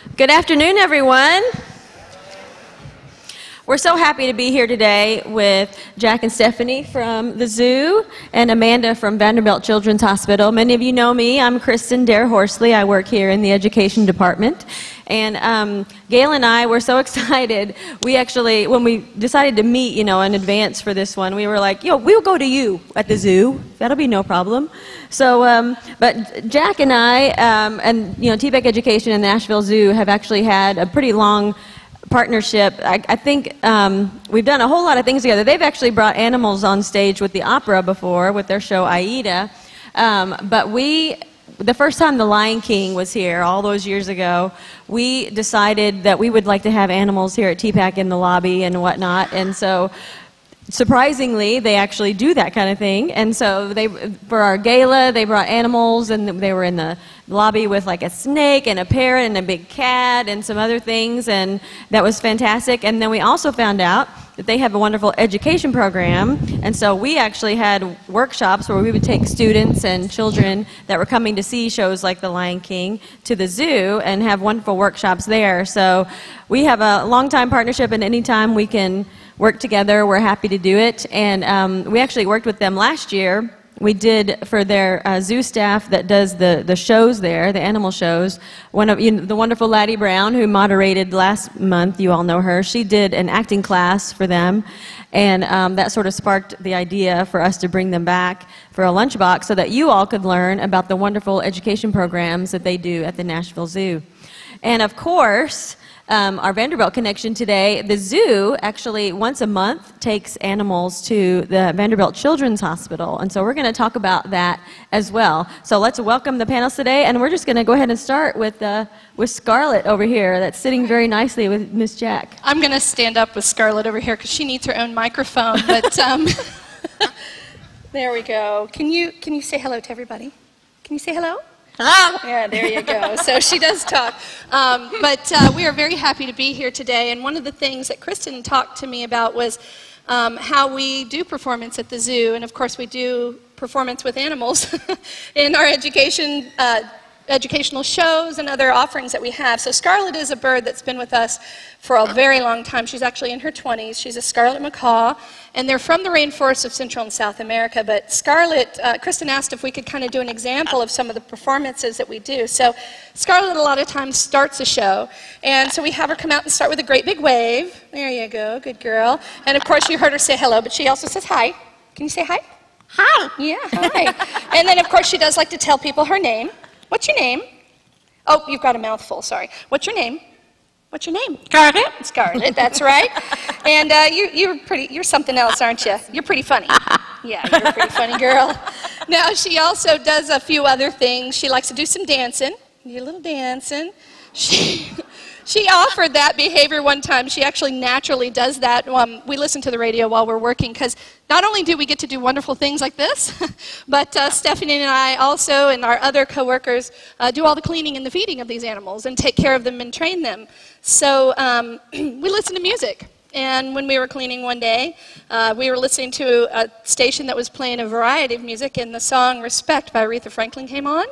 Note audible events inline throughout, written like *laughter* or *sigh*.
Good afternoon, everyone. We're so happy to be here today with Jack and Stephanie from the zoo and Amanda from Vanderbilt Children's Hospital. Many of you know me. I'm Kristen Dare Horsley. I work here in the education department. And um, Gail and I were so *laughs* excited. We actually, when we decided to meet, you know, in advance for this one, we were like, yo, we'll go to you at the zoo. That'll be no problem. So, um, but Jack and I, um, and, you know, TPAC Education and Nashville Zoo have actually had a pretty long partnership. I, I think um, we've done a whole lot of things together. They've actually brought animals on stage with the opera before with their show Aida. Um, but we, the first time The Lion King was here, all those years ago, we decided that we would like to have animals here at TPAC in the lobby and whatnot. And so surprisingly, they actually do that kind of thing. And so they, for our gala, they brought animals, and they were in the lobby with like a snake and a parrot and a big cat and some other things, and that was fantastic. And then we also found out that they have a wonderful education program, and so we actually had workshops where we would take students and children that were coming to see shows like The Lion King to the zoo and have wonderful workshops there. So we have a long time partnership, and anytime we can work together. We're happy to do it. And um, we actually worked with them last year. We did for their uh, zoo staff that does the, the shows there, the animal shows. One of you know, the wonderful Laddie Brown, who moderated last month, you all know her. She did an acting class for them, and um, that sort of sparked the idea for us to bring them back for a lunchbox so that you all could learn about the wonderful education programs that they do at the Nashville Zoo. And of course, um, our Vanderbilt connection today. The zoo actually once a month takes animals to the Vanderbilt Children's Hospital, and so we're going to talk about that as well. So let's welcome the panelists today, and we're just going to go ahead and start with uh, with Scarlett over here, that's sitting very nicely with Miss Jack. I'm going to stand up with Scarlett over here because she needs her own microphone, but. Um, *laughs* *laughs* there we go. Can you, can you say hello to everybody? Can you say hello? *laughs* Yeah, there you go. So she does talk. Um, but uh, we are very happy to be here today. And one of the things that Kristen talked to me about was um, how we do performance at the zoo. And of course, we do performance with animals *laughs* in our education uh, educational shows and other offerings that we have. So Scarlett is a bird that's been with us for a very long time. She's actually in her 20s. She's a scarlet macaw, and they're from the rainforests of Central and South America. But Scarlett, uh, Kristen asked if we could kind of do an example of some of the performances that we do. So Scarlett a lot of times starts a show, and so we have her come out and start with a great big wave. There you go, good girl. And of course you heard her say hello, but she also says hi. Can you say hi? Hi. Yeah, hi. and then of course she does like to tell people her name. What's your name? Oh, you've got a mouthful, sorry. What's your name? What's your name? Scarlett. It's Scarlett, that's right. And uh, you, you're pretty, you're something else, aren't you? You're pretty funny. Yeah, you're a pretty funny girl. Now, she also does a few other things. She likes to do some dancing, do a little dancing. She, she offered that behavior one time. She actually naturally does that. Um, we listen to the radio while we're working because not only do we get to do wonderful things like this, *laughs* but uh, Stephanie and I also and our other coworkers uh, do all the cleaning and the feeding of these animals and take care of them and train them. So um, *clears throat* we listen to music. And when we were cleaning one day, uh, we were listening to a station that was playing a variety of music, and the song Respect by Aretha Franklin came on.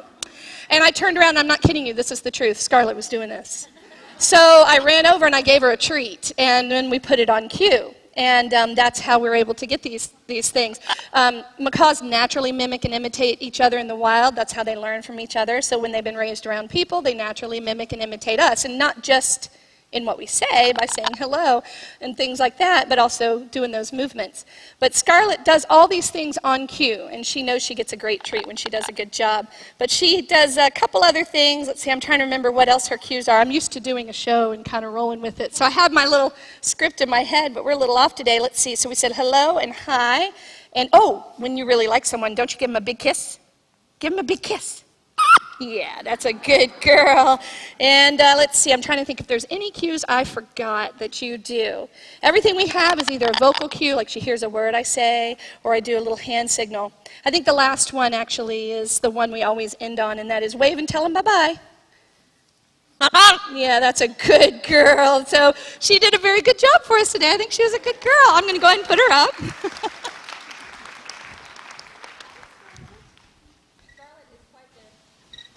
And I turned around, I'm not kidding you, this is the truth. Scarlett was doing this. So I ran over and I gave her a treat, and then we put it on cue. And um, that's how we're able to get these, these things. Um, macaws naturally mimic and imitate each other in the wild. That's how they learn from each other. So when they've been raised around people, they naturally mimic and imitate us. And not just in what we say by saying hello and things like that, but also doing those movements. But Scarlett does all these things on cue, and she knows she gets a great treat when she does a good job. But she does a couple other things. Let's see, I'm trying to remember what else her cues are. I'm used to doing a show and kind of rolling with it. So I have my little script in my head, but we're a little off today. Let's see. So we said hello and hi. And oh, when you really like someone, don't you give them a big kiss? Give them a big kiss. Yeah, that's a good girl. And uh, let's see, I'm trying to think if there's any cues I forgot that you do. Everything we have is either a vocal cue, like she hears a word I say, or I do a little hand signal. I think the last one actually is the one we always end on, and that is wave and tell them bye bye. *laughs* Yeah, that's a good girl. So she did a very good job for us today. I think she was a good girl. I'm going to go ahead and put her up. *laughs*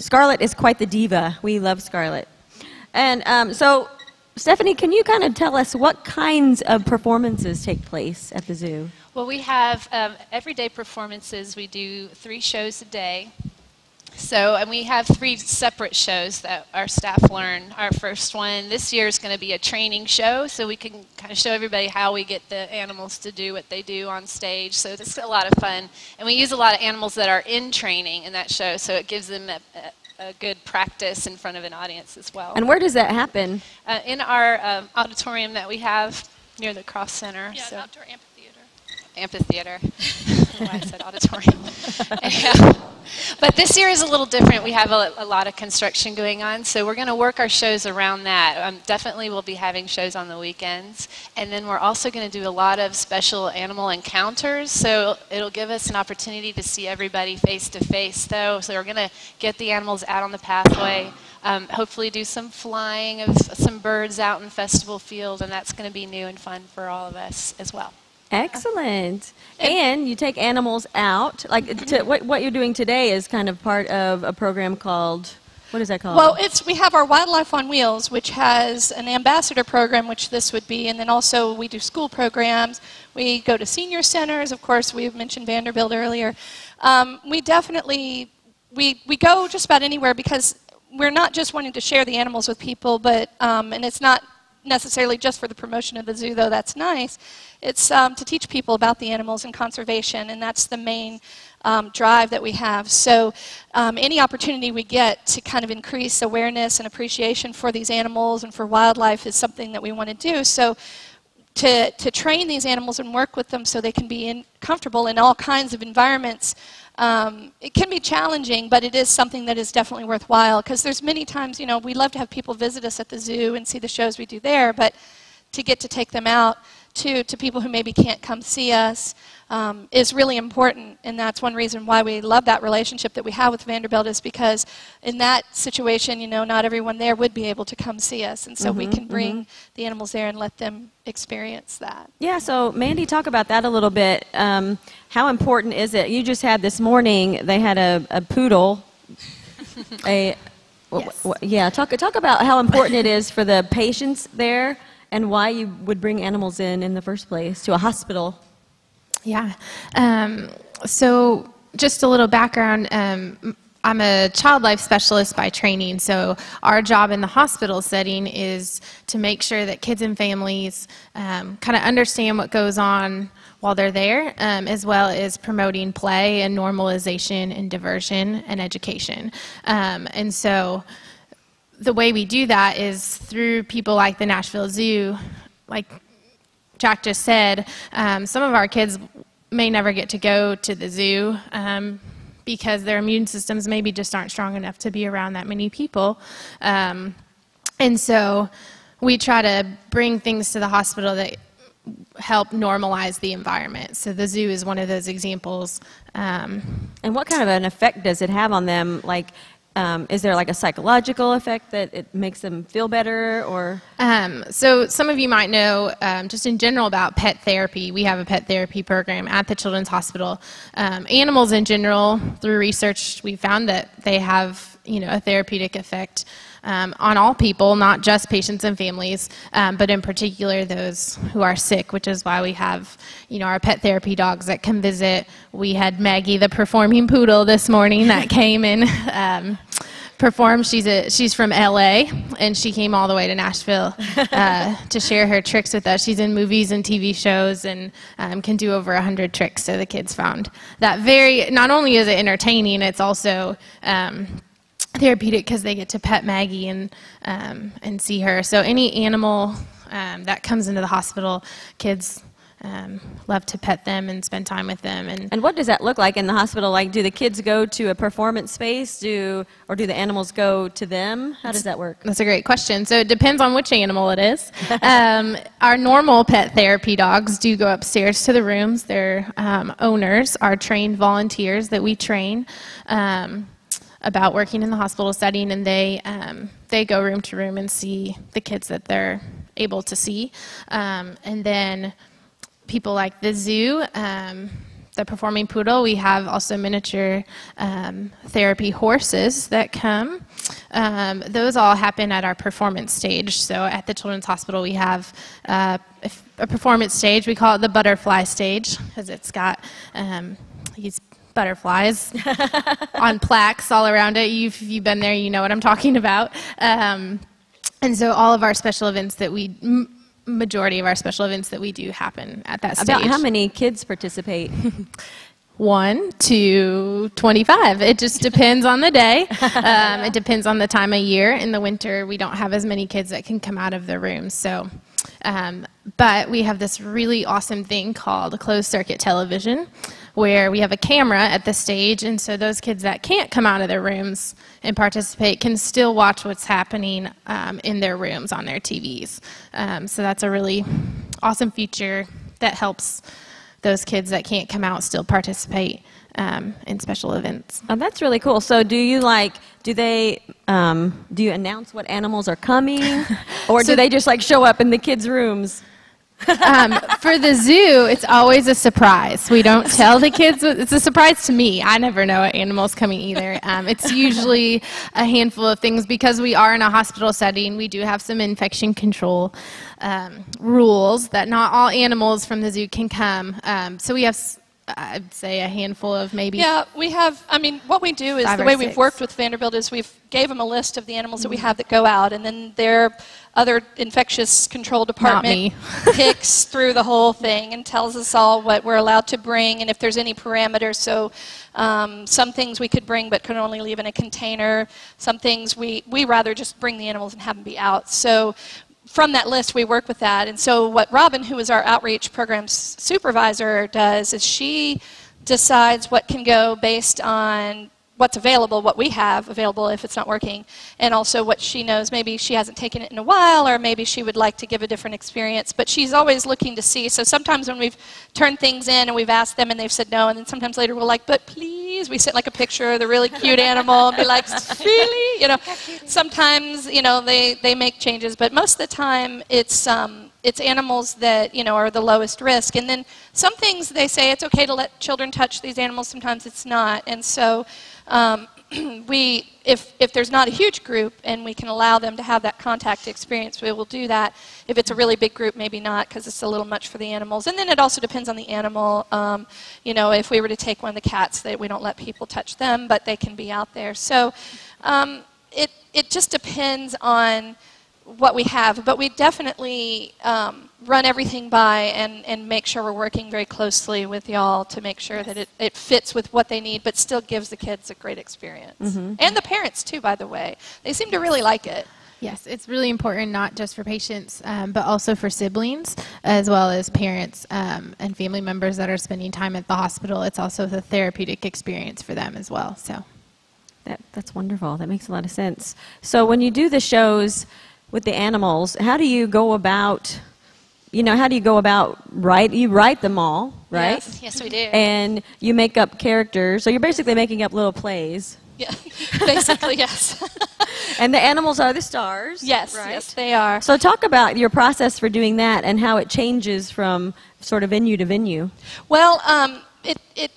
Scarlett is quite the diva. We love Scarlett. And um, so, Stephanie, can you kind of tell us what kinds of performances take place at the zoo? Well, we have um, everyday performances. We do three shows a day. So, and we have three separate shows that our staff learn. Our first one this year is going to be a training show, so we can kind of show everybody how we get the animals to do what they do on stage. So it's a lot of fun, and we use a lot of animals that are in training in that show, so it gives them a, a, a good practice in front of an audience as well. And where does that happen? Uh, in our um, auditorium that we have near the Croft Center. Yeah, so outdoor amphitheater. Amphitheater. I said auditorium. *laughs* Yeah. But this year is a little different. We have a, a lot of construction going on, so we're going to work our shows around that. Um, definitely, we'll be having shows on the weekends, and then we're also going to do a lot of special animal encounters. So it'll give us an opportunity to see everybody face to face, though. So we're going to get the animals out on the pathway. Um, hopefully, do some flying of some birds out in Festival Field, and that's going to be new and fun for all of us as well. Excellent. And you take animals out. Like to, what, what you're doing today is kind of part of a program called, what is that called? Well, it's we have our Wildlife on Wheels, which has an ambassador program, which this would be, and then also we do school programs. We go to senior centers. Of course, we've mentioned Vanderbilt earlier. Um, we definitely we we go just about anywhere because we're not just wanting to share the animals with people, but um, and it's not necessarily just for the promotion of the zoo, though that's nice. It's um, to teach people about the animals and conservation, and that's the main um, drive that we have. So, um, any opportunity we get to kind of increase awareness and appreciation for these animals and for wildlife is something that we want to do. So, to, to train these animals and work with them so they can be in, comfortable in all kinds of environments um, it can be challenging, but it is something that is definitely worthwhile because there's many times, you know, we love to have people visit us at the zoo and see the shows we do there, but to get to take them out to, to people who maybe can't come see us um, is really important. And that's one reason why we love that relationship that we have with Vanderbilt is because in that situation, you know, not everyone there would be able to come see us. And so mm-hmm, we can bring mm-hmm. the animals there and let them experience that. Yeah, so Mandy, talk about that a little bit. Um, how important is it? You just had this morning, they had a, a poodle, *laughs* a, yes. yeah, talk, talk about how important it is for the patients there and why you would bring animals in in the first place to a hospital. Yeah. Um, so, just a little background. Um, I'm a child life specialist by training, so our job in the hospital setting is to make sure that kids and families um, kind of understand what goes on while they're there, um, as well as promoting play and normalization and diversion and education. Um, and so the way we do that is through people like the Nashville Zoo, like Jack just said, um, some of our kids may never get to go to the zoo um, because their immune systems maybe just aren't strong enough to be around that many people. Um, and so we try to bring things to the hospital that help normalize the environment. So the zoo is one of those examples. Um, and what kind of an effect does it have on them? Like, um, is there like a psychological effect that it makes them feel better or? Um, so some of you might know um, just in general about pet therapy. We have a pet therapy program at the children's hospital. Um, animals in general through research we found that they have you know a therapeutic effect um, on all people, not just patients and families, um, but in particular those who are sick, which is why we have, you know, our pet therapy dogs that come visit. We had Maggie, the performing poodle, this morning that *laughs* came and um, performed. She's a she's from LA, and she came all the way to Nashville *laughs* uh, to share her tricks with us. She's in movies and TV shows and um, can do over hundred tricks. So the kids found that very. Not only is it entertaining, it's also um, therapeutic because they get to pet Maggie and um, and see her. So any animal um, that comes into the hospital, kids um, love to pet them and spend time with them. And and what does that look like in the hospital? Like, do the kids go to a performance space? Do or do the animals go to them? How does that work? That's a great question. So it depends on which animal it is. *laughs* Um, our normal pet therapy dogs do go upstairs to the rooms. Their um, owners are trained volunteers that we train. About working in the hospital setting, and they um, they go room to room and see the kids that they're able to see, um, and then people like the zoo. Um, the performing poodle. We have also miniature um, therapy horses that come. Um, those all happen at our performance stage. So at the Children's Hospital, we have uh, a performance stage. We call it the butterfly stage because it's got um, these butterflies *laughs* on plaques all around it. You've, you've been there, you know what I'm talking about. Um, and so all of our special events that we majority of our special events that we do happen at that stage. About how many kids participate? *laughs* One to 25. It just depends on the day. Um, it depends on the time of year. In the winter, we don't have as many kids that can come out of the rooms. So, um, but we have this really awesome thing called closed circuit television where we have a camera at the stage, and so those kids that can't come out of their rooms and participate can still watch what's happening um, in their rooms on their TVs. Um, so that's a really awesome feature that helps those kids that can't come out still participate um, in special events. Oh, that's really cool. So, do you like? Do they? Um, do you announce what animals are coming, *laughs* or so do they just like show up in the kids' rooms? Um, for the zoo, it's always a surprise. We don't tell the kids. It's a surprise to me. I never know what animal's coming either. Um, it's usually a handful of things because we are in a hospital setting. We do have some infection control um, rules that not all animals from the zoo can come. Um, so we have I'd say a handful of maybe. Yeah, we have. I mean, what we do is the way we we've worked with Vanderbilt is we've gave them a list of the animals that we have that go out, and then their other infectious control department *laughs* picks through the whole thing and tells us all what we're allowed to bring and if there's any parameters. So um, some things we could bring but could only leave in a container. Some things we we rather just bring the animals and have them be out. So from that list, we work with that. And so, what Robin, who is our outreach program supervisor, does is she decides what can go based on what's available, what we have available if it's not working, and also what she knows. Maybe she hasn't taken it in a while, or maybe she would like to give a different experience. But she's always looking to see. So sometimes when we've turned things in and we've asked them and they've said no, and then sometimes later we're like, but please, we sent like a picture of the really cute animal and be like, really? You know, sometimes, you know, they, they make changes, but most of the time it's, um, it's animals that you know are the lowest risk and then some things they say it's okay to let children touch these animals sometimes it's not and so um, *clears throat* we, if, if there's not a huge group and we can allow them to have that contact experience, we will do that. If it's a really big group, maybe not because it's a little much for the animals. And then it also depends on the animal. Um, you know, if we were to take one of the cats, that we don't let people touch them, but they can be out there. So um, it, it just depends on what we have, but we definitely um, run everything by and, and make sure we're working very closely with y'all to make sure that it, it fits with what they need, but still gives the kids a great experience. Mm-hmm. And the parents, too, by the way. They seem to really like it. Yes, it's really important not just for patients, um, but also for siblings as well as parents um, and family members that are spending time at the hospital. It's also the therapeutic experience for them as well. So, that, that's wonderful. That makes a lot of sense. So, when you do the shows, with the animals, how do you go about, you know, how do you go about write? You write them all, right? Yes, yes, we do. And you make up characters, so you're basically making up little plays. Yeah, *laughs* basically, yes. *laughs* and the animals are the stars. Yes, right? yes, they are. So talk about your process for doing that and how it changes from sort of venue to venue. Well, um, it, it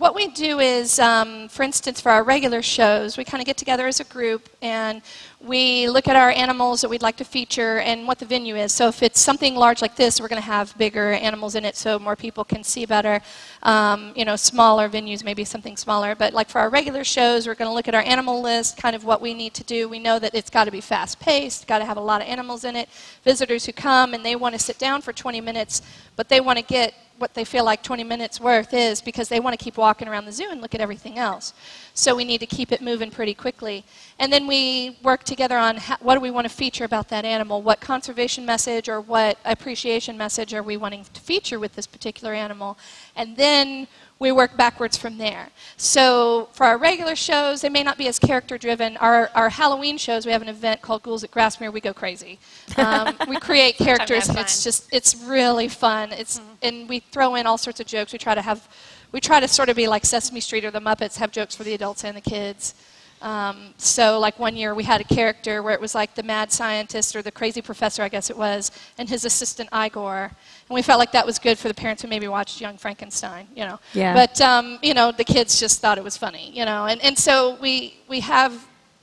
what we do is, um, for instance, for our regular shows, we kind of get together as a group and we look at our animals that we'd like to feature and what the venue is. So if it's something large like this, we're going to have bigger animals in it so more people can see better. Um, you know, smaller venues, maybe something smaller. But like for our regular shows, we're going to look at our animal list, kind of what we need to do. We know that it's got to be fast-paced, got to have a lot of animals in it. Visitors who come and they want to sit down for 20 minutes, but they want to get what they feel like 20 minutes worth is because they want to keep walking around the zoo and look at everything else. So we need to keep it moving pretty quickly. And then we work together on how, what do we want to feature about that animal? What conservation message or what appreciation message are we wanting to feature with this particular animal? And then we work backwards from there. So for our regular shows, they may not be as character driven. Our, our Halloween shows, we have an event called Ghouls at Grassmere. We go crazy. Um, *laughs* we create characters, and it's just it's really fun. It's mm-hmm. and we throw in all sorts of jokes. We try to have we try to sort of be like Sesame Street or the Muppets, have jokes for the adults and the kids. Um, so, like one year, we had a character where it was like the mad scientist or the crazy professor, I guess it was, and his assistant Igor. And we felt like that was good for the parents who maybe watched Young Frankenstein, you know. Yeah. But um, you know, the kids just thought it was funny, you know. And and so we we have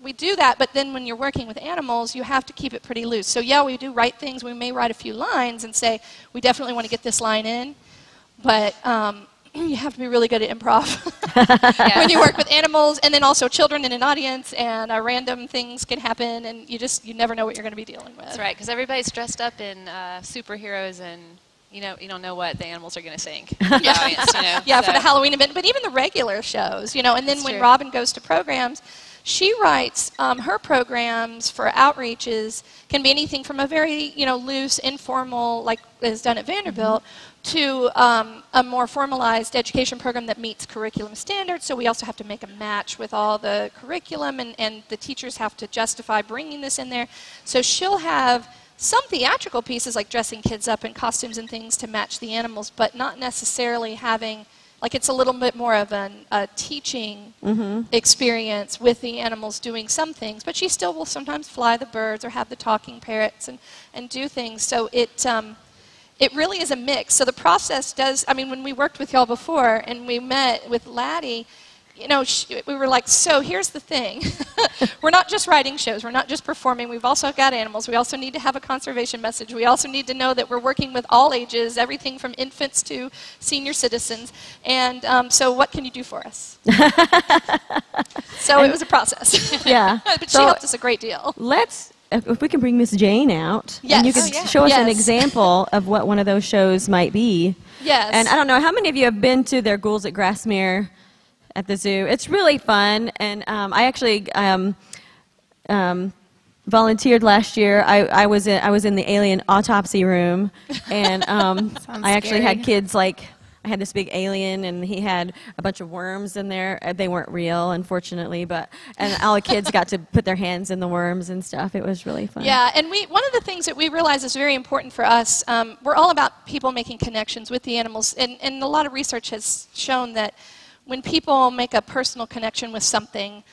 we do that, but then when you're working with animals, you have to keep it pretty loose. So yeah, we do write things. We may write a few lines and say we definitely want to get this line in, but um, *clears throat* you have to be really good at improv *laughs* *laughs* when you work with animals and then also children in an audience and uh, random things can happen and you just you never know what you're going to be dealing with That's right, because everybody's dressed up in uh, superheroes and you know you don't know what the animals are going to sing. Audience, you know, *laughs* yeah for the halloween event but even the regular shows you know and then That's when true. robin goes to programs she writes um, her programs for outreaches can be anything from a very you know loose informal like is done at vanderbilt to um, a more formalized education program that meets curriculum standards so we also have to make a match with all the curriculum and, and the teachers have to justify bringing this in there so she'll have some theatrical pieces like dressing kids up in costumes and things to match the animals but not necessarily having like it's a little bit more of an, a teaching experience with the animals doing some things, but she still will sometimes fly the birds or have the talking parrots and, and do things. So it, um, it really is a mix. So the process does, I mean, when we worked with y'all before and we met with Laddie, you know, sh- we were like, so here's the thing. *laughs* we're not just writing shows, we're not just performing, we've also got animals. We also need to have a conservation message. We also need to know that we're working with all ages, everything from infants to senior citizens. And um, so, what can you do for us? *laughs* so, it was a process. *laughs* Yeah. but she So- helped us a great deal. Let's, if we can bring Miss Jane out, and you Yes. could Oh, yeah. show us an example of what one of those shows might be. Yes. And I don't know how many of you have been to their ghouls at Grassmere at the zoo. It's really fun, and um, I actually um, um, volunteered last year. I, I was in, I was in the alien autopsy room, and *laughs* um, I actually had kids like. I had this big alien, and he had a bunch of worms in there. Uh, They weren't real, unfortunately, but and all the kids got to put their hands in the worms and stuff. It was really fun. Yeah, and we one of the things that we realize is very important for us. Um, we're all about people making connections with the animals, and, and a lot of research has shown that when people make a personal connection with something,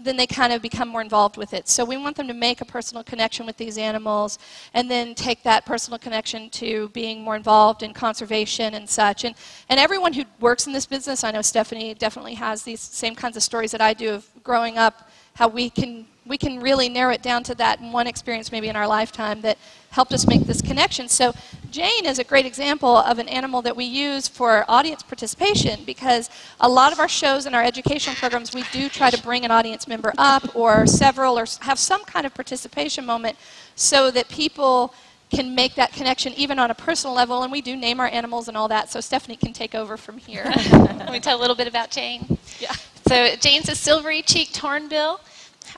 then they kind of become more involved with it. So we want them to make a personal connection with these animals, and then take that personal connection to being more involved in conservation and such. And and everyone who works in this business, I know Stephanie definitely has these same kinds of stories that I do of growing up, how we can we can really narrow it down to that one experience maybe in our lifetime that helped us make this connection. So Jane is a great example of an animal that we use for audience participation because a lot of our shows and our educational programs we do try to bring an audience member up or several or have some kind of participation moment so that people can make that connection even on a personal level and we do name our animals and all that so Stephanie can take over from here. *laughs* Let me tell a little bit about Jane. yeah. So Jane's a silvery-cheeked hornbill.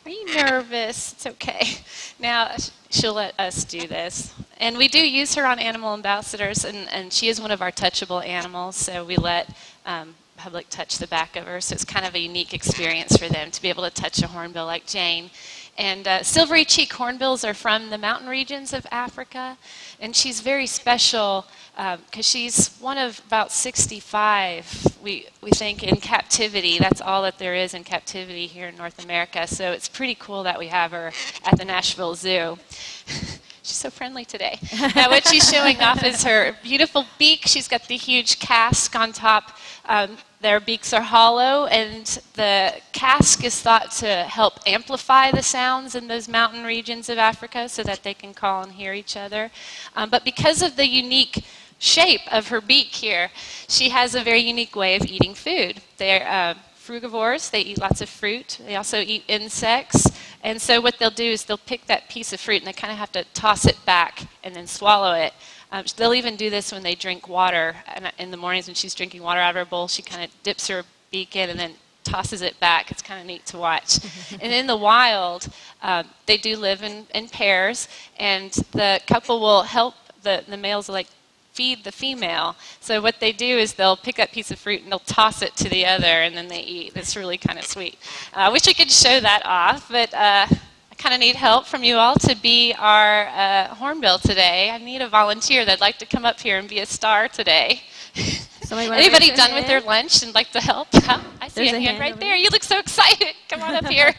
Are you nervous? It's okay. Now she'll let us do this, and we do use her on Animal Ambassadors, and, and she is one of our touchable animals. So we let um, public touch the back of her. So it's kind of a unique experience for them to be able to touch a hornbill like Jane. And uh, silvery cheek hornbills are from the mountain regions of Africa, and she's very special because she's one of about 65, we, we think, in captivity. That's all that there is in captivity here in North America. So it's pretty cool that we have her at the Nashville Zoo. *laughs* She's so friendly today. *laughs* now, what she's showing off is her beautiful beak. She's got the huge casque on top. Um, their beaks are hollow, and the casque is thought to help amplify the sounds in those mountain regions of Africa so that they can call and hear each other. Um, but because of the unique shape of her beak here, she has a very unique way of eating food. They're uh, frugivores, they eat lots of fruit. They also eat insects. And so what they'll do is they'll pick that piece of fruit and they kind of have to toss it back and then swallow it. Um, they'll even do this when they drink water. And in the mornings when she's drinking water out of her bowl, she kind of dips her beak in and then tosses it back. It's kind of neat to watch. *laughs* and in the wild, um, they do live in, in pairs, and the couple will help the, the males like feed the female. So what they do is they'll pick that piece of fruit and they'll toss it to the other, and then they eat. It's really kind of sweet. Uh, I wish I could show that off, but uh, I kind of need help from you all to be our uh, hornbill today. I need a volunteer that'd like to come up here and be a star today. *laughs* Somebody Anybody done with their lunch and like to help? Yeah, *laughs* I see There's a hand hand right over there. You look so excited. *laughs* come on up here.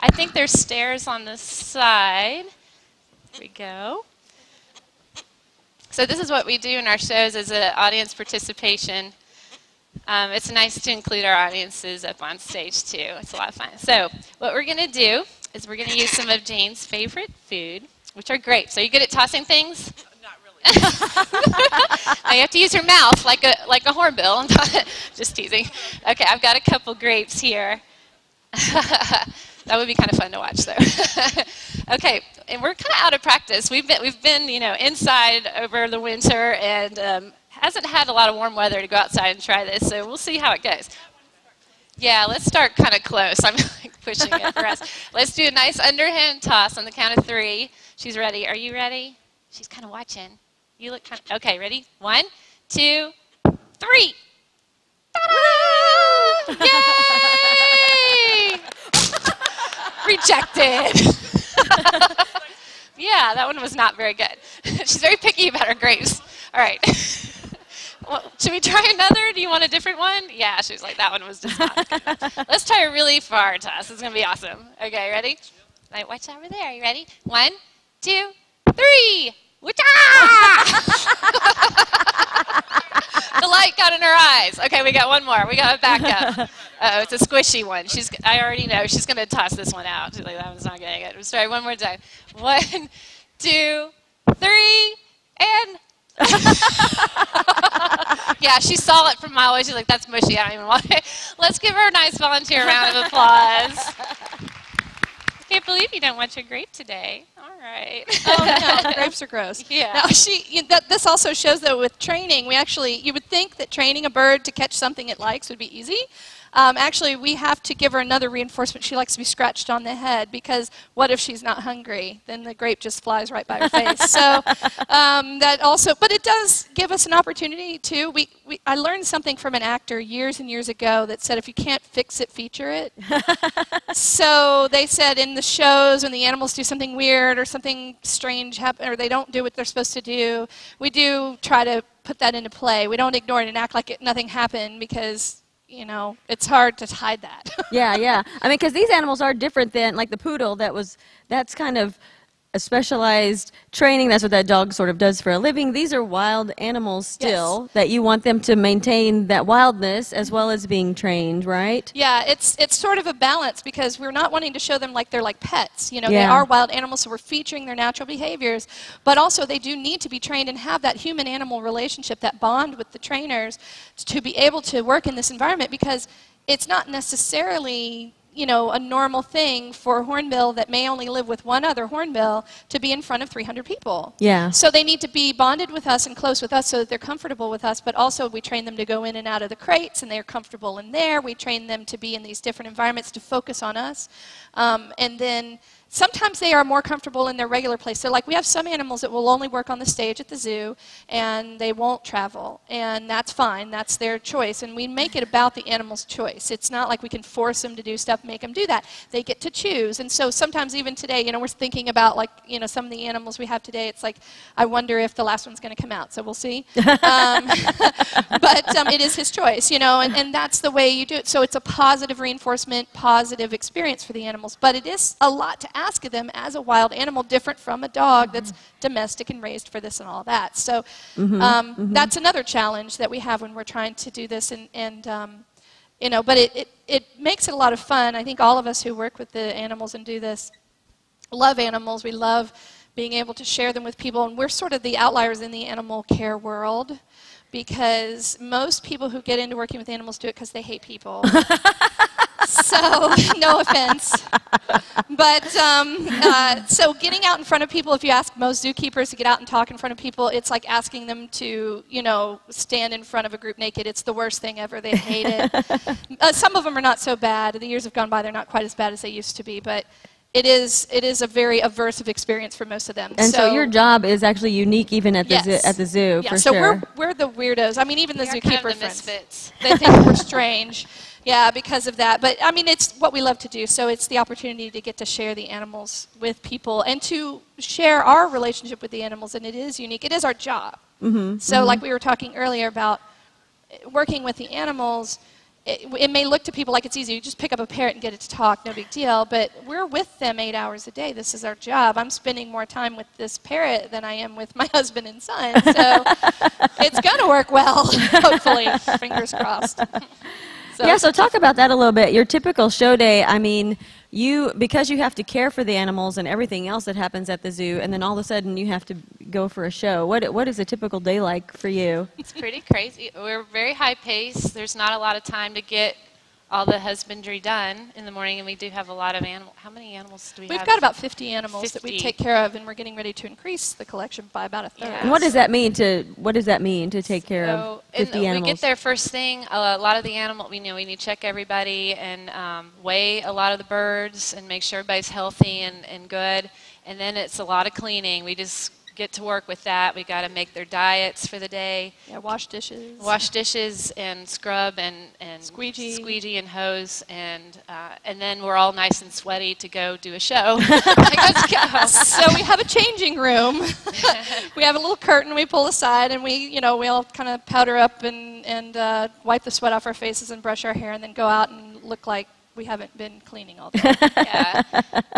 I think there's stairs on the side. Here we go. So this is what we do in our shows as an audience participation. Um, it's nice to include our audiences up on stage too. It's a lot of fun. So what we're going to do is we're going to use some of Jane's favorite food, which are grapes. Are you good at tossing things? *laughs* Not really. now you have to use your mouth like a like a hornbill. *laughs* Just teasing. Okay, I've got a couple grapes here. *laughs* that would be kind of fun to watch, though. okay, and we're kind of out of practice. We've been, we've been, you know, inside over the winter and um, hasn't had a lot of warm weather to go outside and try this, so we'll see how it goes. Yeah, let's start kind of close. I'm *laughs* like pushing it for us. Let's do a nice underhand toss on the count of three. She's ready. Are you ready? She's kind of watching. You look kind of, okay, ready? One, two, three. Ta-da! Yay! *laughs* Rejected. *laughs* yeah, that one was not very good. She's very picky about her grapes. All right. Well, should we try another? Do you want a different one? Yeah, she was like, that one was just not good. *laughs* Let's try a really far toss. It's going to be awesome. Okay, ready? Right, watch over there. Are you ready? One, two, three. *laughs* the light got in her eyes. Okay, we got one more. We got to back up. *laughs* oh, it's a squishy one. She's. I already know she's going to toss this one out. She's like, that one's not getting it. Let's try one more time. One, two, three, and. *laughs* yeah, she saw it from a mile away. She's like, that's mushy. I don't even want it. *laughs* Let's give her a nice volunteer round of applause. Can't believe you don't want your grape today. All right. oh no, *laughs* grapes are gross. Yeah. Now she. You, that, this also shows that with training, we actually you would think that training a bird to catch something it likes would be easy. Um, actually, we have to give her another reinforcement. She likes to be scratched on the head because what if she's not hungry? Then the grape just flies right by her face. so *laughs* um, that also, but it does give us an opportunity too. We, we, I learned something from an actor years and years ago that said if you can't fix it, feature it. *laughs* so they said in the shows when the animals do something weird or something strange happen, or they don't do what they're supposed to do, we do try to put that into play. We don't ignore it and act like it, nothing happened because you know, it's hard to hide that. yeah, yeah. I mean, because these animals are different than like the poodle. That was that's kind of a specialized training. That's what that dog sort of does for a living. These are wild animals still Yes. that you want them to maintain that wildness as well as being trained, right? yeah, it's it's sort of a balance because we're not wanting to show them like they're like pets. You know, they are wild animals, so we're featuring their natural behaviors. But also, they do need to be trained and have that human-animal relationship, that bond with the trainers, to be able to work in this environment because it's not necessarily you know, a normal thing for a hornbill that may only live with one other hornbill to be in front of 300 people. Yeah. So they need to be bonded with us and close with us so that they're comfortable with us, but also we train them to go in and out of the crates and they're comfortable in there. We train them to be in these different environments to focus on us. Um, and then sometimes they are more comfortable in their regular place. So, like, we have some animals that will only work on the stage at the zoo and they won't travel. And that's fine, that's their choice. And we make it about the animal's choice. It's not like we can force them to do stuff, make them do that. They get to choose. And so, sometimes even today, you know, we're thinking about, like, you know, some of the animals we have today. It's like, I wonder if the last one's going to come out. So, we'll see. *laughs* um, *laughs* but um, it is his choice, you know, and, and that's the way you do it. So, it's a positive reinforcement, positive experience for the animals. But it is a lot to ask of them as a wild animal, different from a dog that's domestic and raised for this and all that. So um, that's another challenge that we have when we're trying to do this. And, and um, you know, but it, it, it makes it a lot of fun. I think all of us who work with the animals and do this love animals. We love being able to share them with people. And we're sort of the outliers in the animal care world because most people who get into working with animals do it because they hate people. *laughs* so, *laughs* no offense. But um, uh, so, getting out in front of people, if you ask most zookeepers to get out and talk in front of people, it's like asking them to, you know, stand in front of a group naked. It's the worst thing ever. They hate it. *laughs* uh, some of them are not so bad. The years have gone by, they're not quite as bad as they used to be. But it is, it is a very aversive experience for most of them. And so, your job is actually unique even at the Yes. zoo, at the zoo yeah, for so sure. we're, we're the weirdos. I mean, even the We are zookeeper kind of the friends. misfits. They think we're strange. *laughs* Yeah, because of that. But I mean, it's what we love to do. So it's the opportunity to get to share the animals with people and to share our relationship with the animals. And it is unique. It is our job. Mm-hmm, So, like we were talking earlier about uh, working with the animals, it, it, may look to people like it's easy. You just pick up a parrot and get it to talk, no big deal. But we're with them eight hours a day. This is our job. I'm spending more time with this parrot than I am with *laughs* my husband and son. So it's going to work well, *laughs* hopefully. *laughs* Fingers crossed. So. Yeah, so talk about that a little bit. Your typical show day, I mean, you because you have to care for the animals and everything else that happens at the zoo, and then all of a sudden you have to go for a show. What what is a typical day like for you? It's pretty crazy. We're very high paced. There's not a lot of time to get all the husbandry done in the morning, and we do have a lot of animals. How many animals do we We've have? We've got about 50 animals 50. that we take care of, and we're getting ready to increase the collection by about a third. Yeah. And what does that mean to what does that mean to take care so, of 50 animals? We get there first thing. A lot of the animal, we know we need to check everybody and um, weigh a lot of the birds and make sure everybody's healthy and, and good. And then it's a lot of cleaning. We just get to work with that. We got to make their diets for the day. Yeah, wash dishes. Wash dishes and scrub and, and squeegee, squeegee and hose, and uh, and then we're all nice and sweaty to go do a show. *laughs* so we have a changing room. *laughs* we have a little curtain we pull aside, and we you know we all kind of powder up and and uh, wipe the sweat off our faces and brush our hair, and then go out and look like we haven't been cleaning all day. *laughs* yeah.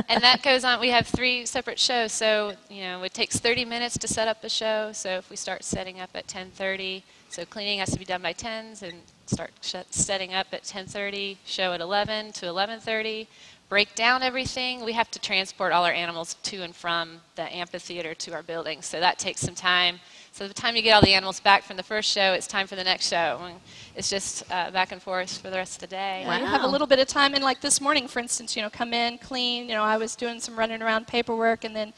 And that goes on. We have three separate shows, so you know it takes 30 minutes to set up a show. So if we start setting up at 10:30, so cleaning has to be done by 10s, and start setting up at 10:30. Show at 11 to 11:30. Break down everything. We have to transport all our animals to and from the amphitheater to our building, so that takes some time. So the time you get all the animals back from the first show, it's time for the next show. And it's just uh, back and forth for the rest of the day. Wow. You have a little bit of time, and like this morning, for instance, you know, come in, clean. You know, I was doing some running around paperwork, and then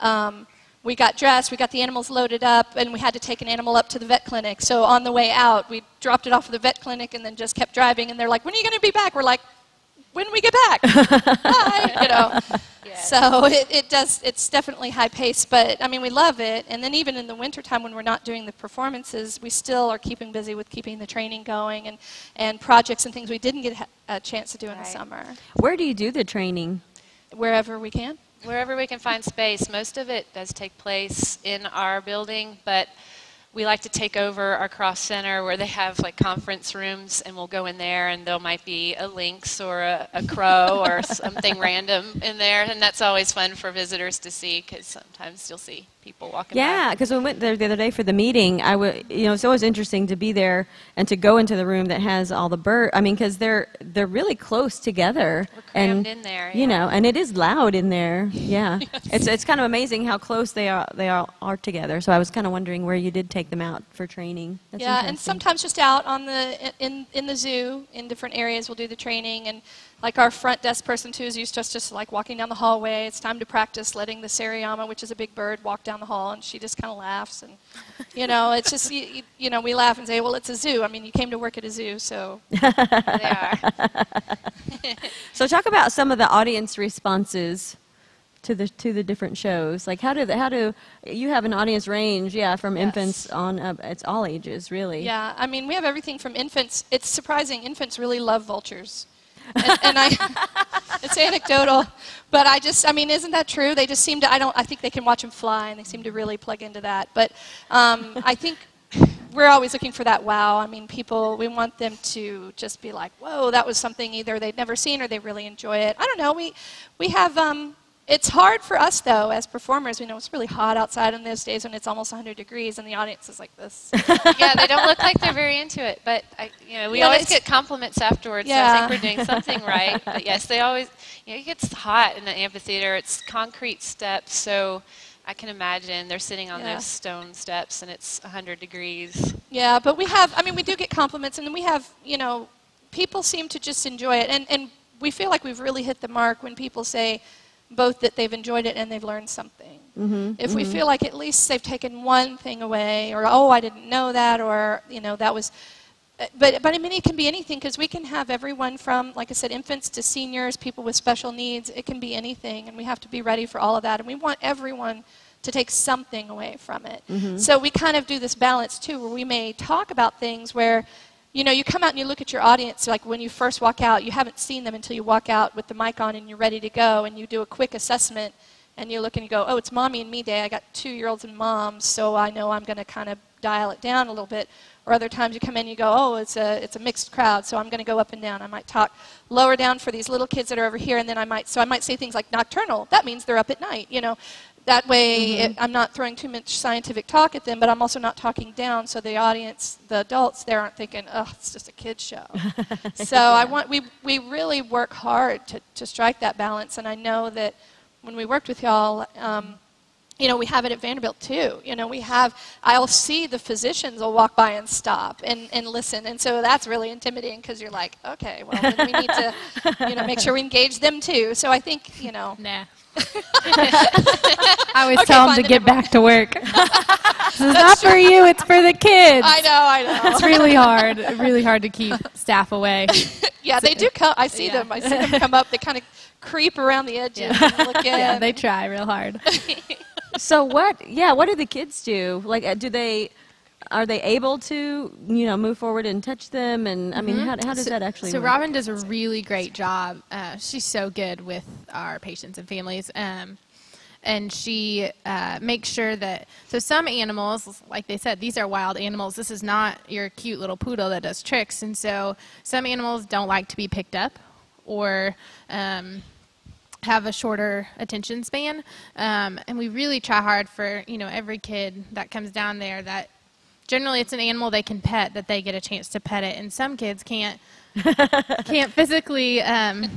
um, we got dressed, we got the animals loaded up, and we had to take an animal up to the vet clinic. So on the way out, we dropped it off at the vet clinic, and then just kept driving. And they're like, "When are you going to be back?" We're like, "When we get back." *laughs* Bye. You know. So it, it does, it's definitely high pace, but I mean, we love it. And then even in the wintertime when we're not doing the performances, we still are keeping busy with keeping the training going and, and projects and things we didn't get a chance to do in right. the summer. Where do you do the training? Wherever we can. Wherever we can find space. Most of it does take place in our building, but we like to take over our croft center where they have like conference rooms and we'll go in there and there might be a lynx or a, a crow or *laughs* something random in there. And that's always fun for visitors to see because sometimes you'll see people walking yeah because we went there the other day for the meeting i would you know it's always interesting to be there and to go into the room that has all the bird i mean because they're they're really close together and in there yeah. you know and it is loud in there. Yeah. *laughs* Yes. it's it's kind of amazing how close they are they are, are together. So i was kind of wondering where you did take them out for training. That's yeah and sometimes just out on the in in the zoo in different areas we'll do the training and like our front desk person too is used to us just like walking down the hallway. It's time to practice letting the Seriema, which is a big bird, walk down the hall, and she just kind of laughs. And you know, it's just you, you, know we laugh and say, well, it's a zoo. I mean, you came to work at a zoo, so they are. *laughs* *laughs* so talk about some of the audience responses to the to the different shows. Like how do the, how do you have an audience range? Yeah, from yes. infants on up. It's all ages, really. Yeah, I mean we have everything from infants. It's surprising. Infants really love vultures and, and I, *laughs* it's anecdotal, but I just, I mean, isn't that true? They just seem to, I don't, I think they can watch them fly, and they seem to really plug into that. But um, I think *laughs* we're always looking for that wow. I mean, people, we want them to just be like, whoa, that was something either they'd never seen or they really enjoy it. I don't know. We, we have, um, it's hard for us, though, as performers. We know it's really hot outside on those days when it's almost 100 degrees and the audience is like this. *laughs* yeah, they don't look like they're very into it, but I, you know, we yeah, always get compliments afterwards. Yeah. So I think we're doing something right. But yes, they always, you know, it gets hot in the amphitheater. It's concrete steps, so I can imagine they're sitting on yeah. those stone steps and it's 100 degrees. Yeah, but we have, I mean, we do get compliments, and then we have, you know, people seem to just enjoy it, and and we feel like we've really hit the mark when people say both that they've enjoyed it and they've learned something. Mm-hmm, if mm-hmm. we feel like at least they've taken one thing away, or oh, I didn't know that, or you know that was, but but I mean it can be anything because we can have everyone from like I said, infants to seniors, people with special needs. It can be anything, and we have to be ready for all of that. And we want everyone to take something away from it. Mm-hmm. So we kind of do this balance too, where we may talk about things where you know, you come out and you look at your audience, like when you first walk out, you haven't seen them until you walk out with the mic on and you're ready to go, and you do a quick assessment, and you look and you go, oh, it's mommy and me day. I got two year olds and moms, so I know I'm going to kind of dial it down a little bit. Or other times you come in and you go, oh, it's a, it's a mixed crowd, so I'm going to go up and down. I might talk lower down for these little kids that are over here, and then I might, so I might say things like nocturnal. That means they're up at night, you know. That way, Mm-hmm. it, I'm not throwing too much scientific talk at them, but I'm also not talking down, so the audience, the adults there, aren't thinking, "Oh, it's just a kids show." *laughs* so I want we we really work hard to to strike that balance, and I know that when we worked with y'all. Um, you know, we have it at Vanderbilt too. You know, we have, I'll see the physicians will walk by and stop and, and listen. And so that's really intimidating because you're like, okay, well, then we need to, you know, make sure we engage them too. So I think, you know, *laughs* Nah. I always Okay, tell them to get back to work. *laughs* this is not for you, it's for the kids. I know, I know. It's really hard, really hard to keep staff away. *laughs* Yeah, they do come. I see Yeah. them. I see them come up. They kind of creep around the edges and look *laughs* in. Yeah, they try real hard. So what? Yeah, what do the kids do? Like, uh, do they? Are they able to, you know, move forward and touch them? And I mean, how, how does so, that actually So work? Robin does a really great job. Uh, she's so good with our patients and families. Um, and she uh, makes sure that so some animals like they said these are wild animals this is not your cute little poodle that does tricks and so some animals don't like to be picked up or um, have a shorter attention span um, and we really try hard for you know every kid that comes down there that generally it's an animal they can pet that they get a chance to pet it and some kids can't *laughs* can't physically um,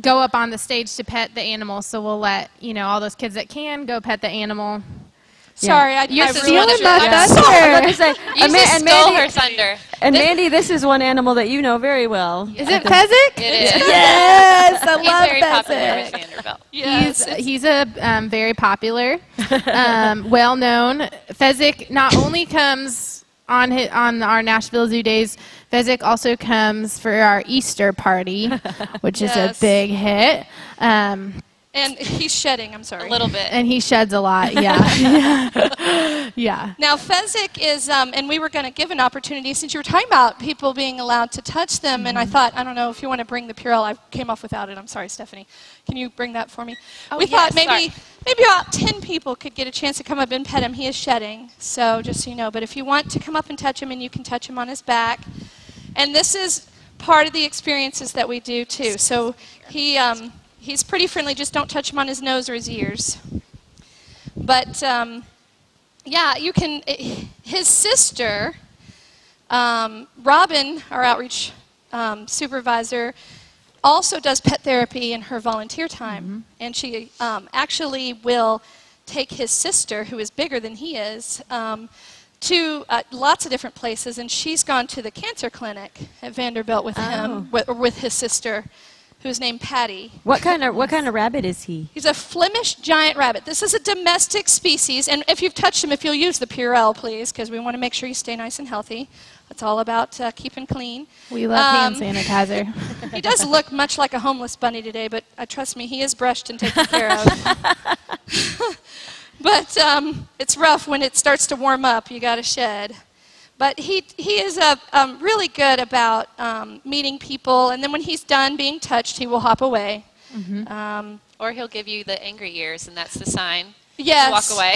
go up on the stage to pet the animal. So we'll let you know all those kids that can go pet the animal Sorry, I, You're I This is really one stealing of your- my I'm thunder. sorry. Let me say, *laughs* You and, Ma- just and stole Mandy, her thunder. and Mandy, this is one animal that you know very well. is it Fezzik? It is. Yes, I He's love very popular with Vanderbilt. *laughs* Yes, He's he's a um, very popular, *laughs* um, well known. Fezzik not only comes on hi on our Nashville Zoo days. Fezzik also comes for our Easter party, which is a big hit. Um, and he's shedding. I'm sorry. A little bit. and he sheds a lot. Yeah, *laughs* *laughs* yeah. Now, Fezzik is, um, and we were going to give an opportunity since you were talking about people being allowed to touch them, and I thought, I don't know if you want to bring the Purell. I came off without it. I'm sorry, Stephanie. Can you bring that for me? Oh, we yes, thought maybe sorry. maybe about 10 people could get a chance to come up and pet him. He is shedding, so just so you know. But if you want to come up and touch him, and you can touch him on his back, and this is part of the experiences that we do too. So he um, he's pretty friendly. Just don't touch him on his nose or his ears. But um, yeah, you can. His sister, um, Robin, our outreach um, supervisor, also does pet therapy in her volunteer time, and she um, actually will take his sister, who is bigger than he is, um, to uh, lots of different places. And she's gone to the cancer clinic at Vanderbilt with him, with, or with his sister, who's named Patty. What kind of what kind of rabbit is he? He's a Flemish giant rabbit. This is a domestic species, and if you've touched him, if you'll use the Purell, please, because we want to make sure you stay nice and healthy. It's all about uh, keeping clean. We love hand Um, sanitizer. *laughs* He does look much like a homeless bunny today, but uh, trust me, he is brushed and taken care of. *laughs* *laughs* but um, it's rough when it starts to warm up. You got to shed. But he, he is uh, um, really good about um, meeting people, and then when he's done being touched, he will hop away. Um, Or he'll give you the angry ears, and that's the sign. yes. *laughs* Walk away.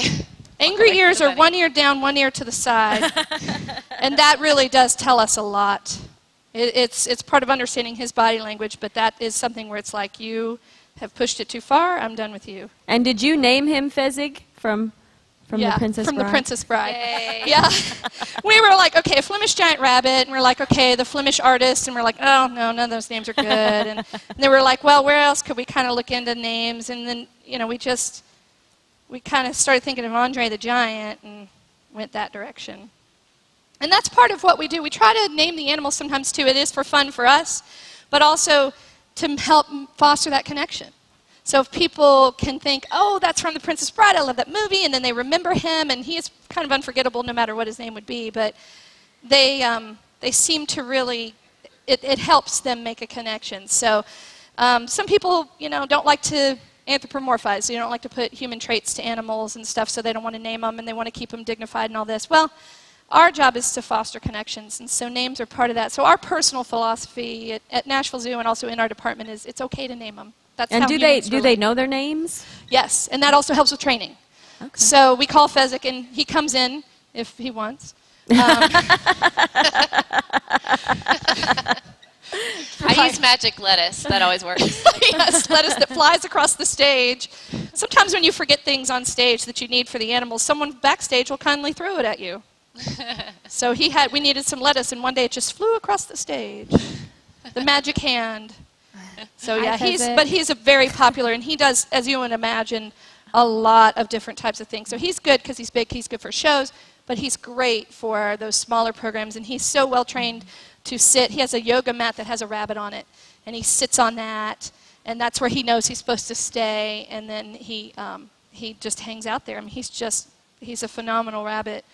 Angry away ears the are one ear down, one ear to the side. *laughs* and that really does tell us a lot. It, it's, it's part of understanding his body language, but that is something where it's like, you have pushed it too far, I'm done with you. And did you name him Fezzik from from yeah, the Princess from Bride? the Princess Bride. Yay. Yeah. *laughs* we were like, okay, a Flemish giant rabbit, and we're like, okay, the Flemish artist, and we're like, oh, no, none of those names are good. and, and *laughs* they were like, well, where else could we kind of look into names? And then, you know, we just, we kind of started thinking of Andre the Giant and went that direction. And that's part of what we do. We try to name the animals sometimes too. It is for fun for us, but also to help foster that connection. So if people can think, oh, that's from The Princess Bride, I love that movie, and then they remember him, and he is kind of unforgettable no matter what his name would be, but they, um, they seem to really, it, it helps them make a connection. So um, some people, you know, don't like to anthropomorphize. They don't like to put human traits to animals and stuff, so they don't want to name them, and they want to keep them dignified and all this. Well, our job is to foster connections, and so names are part of that. So our personal philosophy at, at Nashville Zoo and also in our department is it's okay to name them. That's And how do they humans do relate. they know their names? Yes, and that also helps with training. So we call Fezzik, and he comes in if he wants. Um, *laughs* I use magic lettuce. That always works. *laughs* yes, lettuce that flies across the stage. Sometimes when you forget things on stage that you need for the animals, someone backstage will kindly throw it at you. *laughs* so he had, we needed some lettuce, and one day it just flew across the stage. The magic hand. So yeah, he's, but he's a very popular, and he does, as you would imagine, a lot of different types of things. So he's good because he's big, he's good for shows, but he's great for those smaller programs, and he's so well trained to sit. He has a yoga mat that has a rabbit on it, and he sits on that, and that's where he knows he's supposed to stay, and then he, um, he just hangs out there. I mean, he's just, he's a phenomenal rabbit,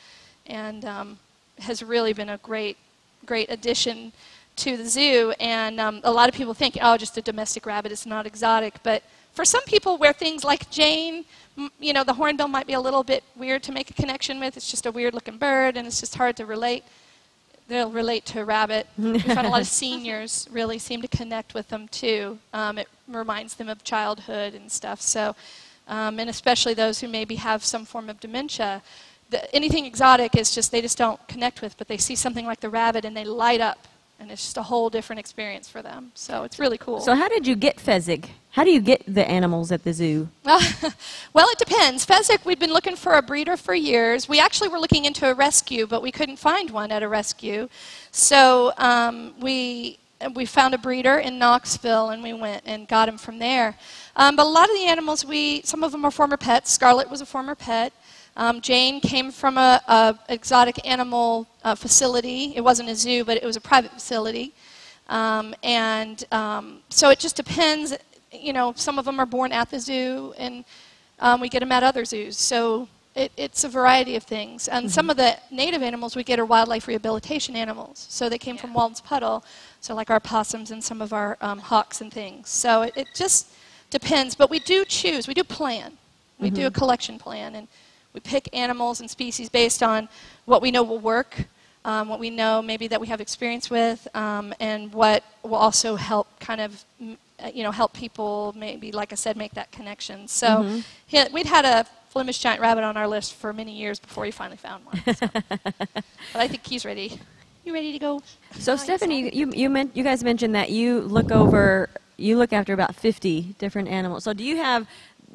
and um, has really been a great, great addition to the zoo. And um, a lot of people think, oh, just a domestic rabbit, it's not exotic, but for some people where things like Jane, you know, the hornbill might be a little bit weird to make a connection with. It's just a weird looking bird and it's just hard to relate they'll relate to a rabbit. we found a lot of *laughs* seniors really seem to connect with them too. Um, it reminds them of childhood and stuff. So, um, and especially those who maybe have some form of dementia. The, anything exotic is just they just don't connect with, but they see something like the rabbit and they light up and it's just a whole different experience for them. So it's really cool. So how did you get Fezzik? How do you get the animals at the zoo? *laughs* well, it depends. Fezzik, we'd been looking for a breeder for years. We actually were looking into a rescue, but we couldn't find one at a rescue. So um, we we found a breeder in Knoxville, and we went and got him from there. Um, but a lot of the animals, we some of them are former pets. Scarlet was a former pet. Um, Jane came from a, a exotic animal uh, facility. It wasn't a zoo, but it was a private facility. Um, and um, so it just depends. You know, some of them are born at the zoo, and um, we get them at other zoos. So it, it's a variety of things. And mm-hmm. some of the native animals we get are wildlife rehabilitation animals. So they came yeah. from Walden's Puddle, so like our possums and some of our um, hawks and things. So it, it, just depends. But we do choose, we do plan. We mm-hmm. do a collection plan. And we pick animals and species based on what we know will work, um, what we know maybe that we have experience with, um, and what will also help kind of uh, you know help people maybe like I said make that connection. So mm-hmm. he, we'd had a Flemish giant rabbit on our list for many years before we finally found one. So. *laughs* but I think he's ready. You ready to go? So Stephanie, you you meant you guys mentioned that you look over you look after about 50 different animals. So do you have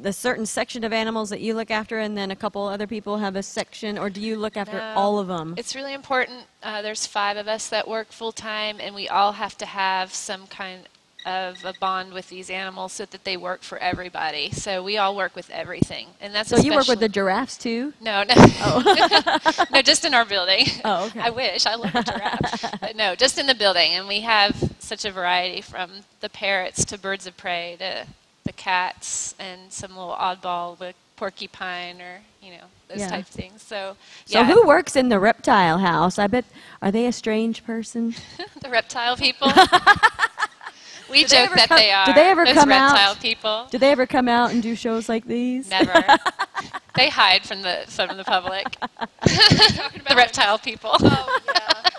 the certain section of animals that you look after, and then a couple other people have a section, or do you look after no, all of them? It's really important. Uh, there's five of us that work full time, and we all have to have some kind of a bond with these animals so that they work for everybody. So we all work with everything, and that's so you work with the giraffes too. No, no, oh. *laughs* no, just in our building. *laughs* Oh, okay. I wish I love a giraffe, but no, just in the building, and we have such a variety from the parrots to birds of prey to the cats and some little oddball with porcupine or you know those yeah. type of things. So yeah. So who works in the reptile house? I bet are they a strange person? *laughs* the reptile people. *laughs* we do joke that come, they are. Do they ever those come reptile out? people. Do they ever come out and do shows like these? Never. *laughs* they hide from the from the public. the reptile people. Oh, yeah.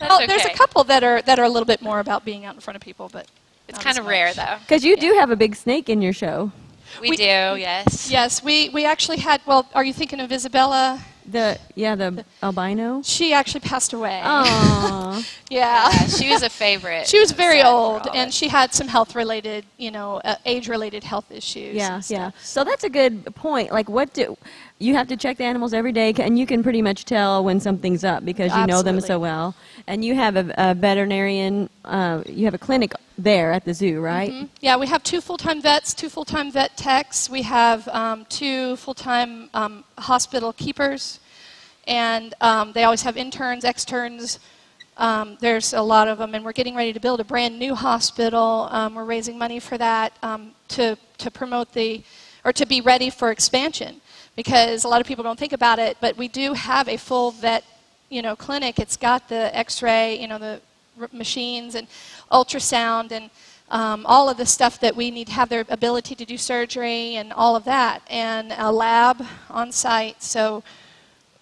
well, okay. there's a couple that are that are a little bit more about being out in front of people, but it's kind of rare, though. Because you yeah. do have a big snake in your show. We, we, do, yes. Yes, we, we actually had, well, are you thinking of Isabella? The yeah, the, the albino. She actually passed away. Oh, *laughs* yeah. yeah. She was a favorite. she was very old, and she had some health-related, you know, uh, age-related health issues. Yeah, yeah. So that's a good point. Like, what do you have to check the animals every day, and you can pretty much tell when something's up because you Absolutely. know them so well. And you have a, a veterinarian. Uh, you have a clinic there at the zoo, right? Mm-hmm. Yeah, we have two full-time vets, two full-time vet techs. We have um, two full-time um, hospital keepers, and um, they always have interns, externs. Um, there's a lot of them, and we're getting ready to build a brand new hospital. Um, we're raising money for that um, to to promote the, or to be ready for expansion, because a lot of people don't think about it, but we do have a full vet, you know, clinic. It's got the X-ray, you know, the machines and ultrasound and um, all of the stuff that we need to have their ability to do surgery and all of that, and a lab on site. So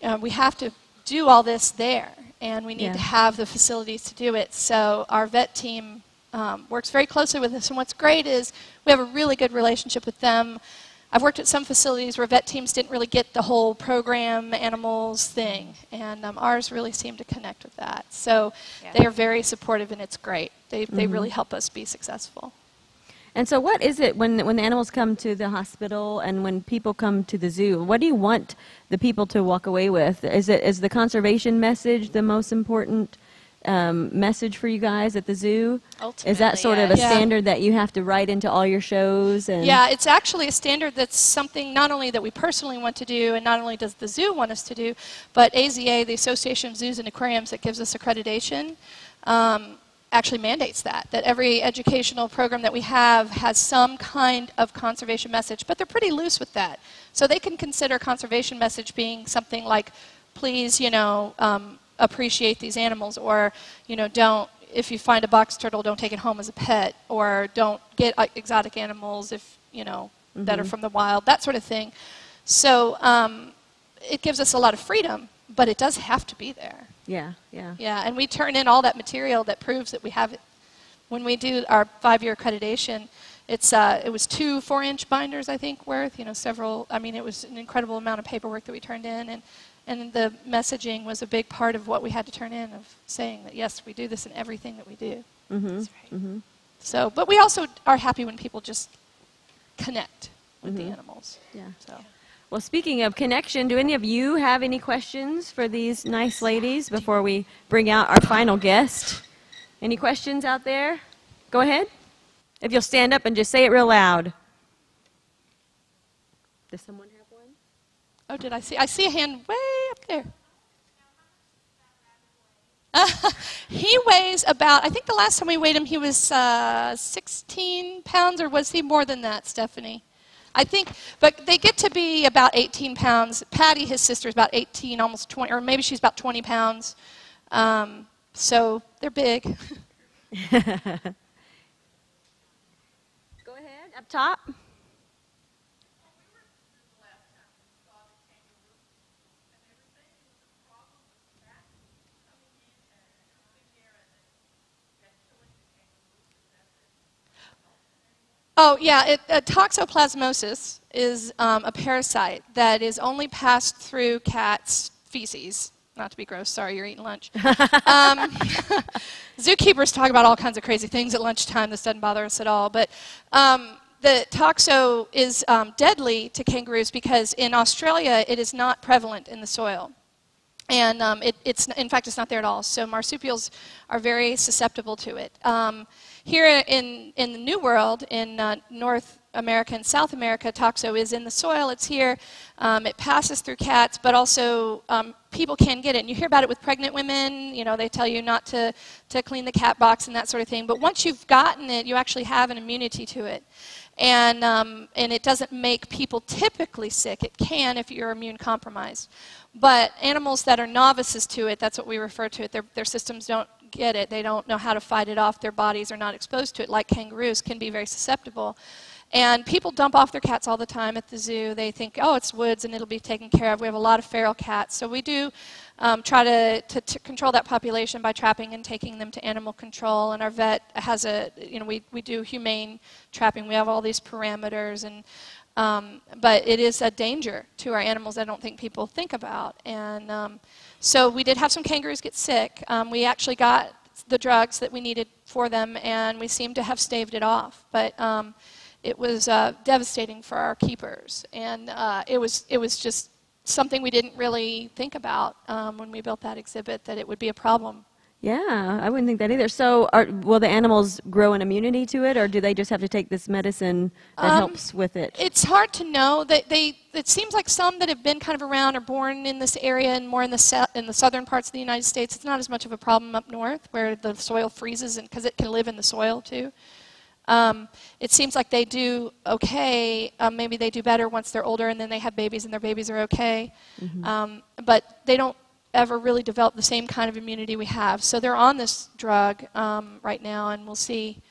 uh, we have to do all this there, and we need yeah. to have the facilities to do it. So our vet team um, works very closely with us, and what's great is we have a really good relationship with them. I've worked at some facilities where vet teams didn't really get the whole program animals thing, and um, ours really seemed to connect with that. So Yeah. they are very supportive, and it's great. They, they Mm-hmm. really help us be successful. And so, what is it when when the animals come to the hospital and when people come to the zoo? What do you want the people to walk away with? Is it is the conservation message the most important um, message for you guys at the zoo? is that Ultimately, sort of a. Yeah. standard that you have to write into all your shows? And Yeah, it's actually a standard that's something not only that we personally want to do, and not only does the zoo want us to do, but AZA, the Association of Zoos and Aquariums that gives us accreditation, um, actually mandates that. That every educational program that we have has some kind of conservation message, but they're pretty loose with that. So they can consider conservation message being something like, please, you know, um, appreciate these animals, or, you know, don't if you find a box turtle, don't take it home as a pet, or don't get uh, exotic animals if you know that are from the wild, that sort of thing. So um, it gives us a lot of freedom, but it does have to be there. yeah, yeah. Yeah, and we turn in all that material that proves that we have it. When we do our five-year accreditation, it's uh, it was two four-inch binders, I think, worth. You know, several. I mean, it was an incredible amount of paperwork that we turned in, and and the messaging was a big part of what we had to turn in of saying that yes, we do this in everything that we do. Mm-hmm. That's right. So, but we also are happy when people just connect with the animals. Yeah. So. Well, speaking of connection, do any of you have any questions for these nice ladies before we bring out our final guest? Any questions out there? Go ahead. If you'll stand up and just say it real loud. Does someone have one? Oh, did I see? I see a hand way there. *laughs* he weighs about, I think the last time we weighed him, he was uh, 16 pounds, or was he more than that, Stephanie? I think, but they get to be about 18 pounds. Patty, his sister, is about 18, almost 20, or maybe she's about 20 pounds. Um, so they're big. *laughs* Go ahead, up top. Oh, yeah. It, uh, toxoplasmosis is um, a parasite that is only passed through cats' feces. Not to be gross, sorry, you're eating lunch. *laughs* um, *laughs* zookeepers talk about all kinds of crazy things at lunchtime. This doesn't bother us at all. But um, the toxo is um, deadly to kangaroos because in Australia it is not prevalent in the soil. And um, it, it's, in fact, it's not there at all. So marsupials are very susceptible to it. Here in, in the New World, in uh, North America and South America, toxo is in the soil. It's here. Um, it passes through cats, but also um, people can get it. And you hear about it with pregnant women. You know, they tell you not to, to clean the cat box and that sort of thing. But once you've gotten it, you actually have an immunity to it. And, um, and it doesn't make people typically sick. It can if you're immune compromised. But animals that are novices to it, that's what we refer to it, their, their systems don't get it. They don't know how to fight it off. Their bodies are not exposed to it, like kangaroos can be very susceptible. And people dump off their cats all the time at the zoo. They think, oh, it's woods and it'll be taken care of. We have a lot of feral cats. So we do um, try to, to, to control that population by trapping and taking them to animal control. And our vet has a, you know, we, we do humane trapping. We have all these parameters. And, um, but it is a danger to our animals I don't think people think about. And um, so we did have some kangaroos get sick. Um, we actually got the drugs that we needed for them, and we seemed to have staved it off. But um, it was uh, devastating for our keepers, and uh, it was it was just something we didn't really think about um, when we built that exhibit that it would be a problem. Yeah, I wouldn't think that either. So, are, will the animals grow an immunity to it, or do they just have to take this medicine that Um, helps with it? It's hard to know. They, they, it seems like some that have been kind of around are born in this area and more in the, in the southern parts of the United States. It's not as much of a problem up north where the soil freezes because it can live in the soil too. Um, it seems like they do okay. Um, maybe they do better once they're older and then they have babies and their babies are okay. Um, but they don't ever really develop the same kind of immunity we have. So they're on this drug um, right now and we'll see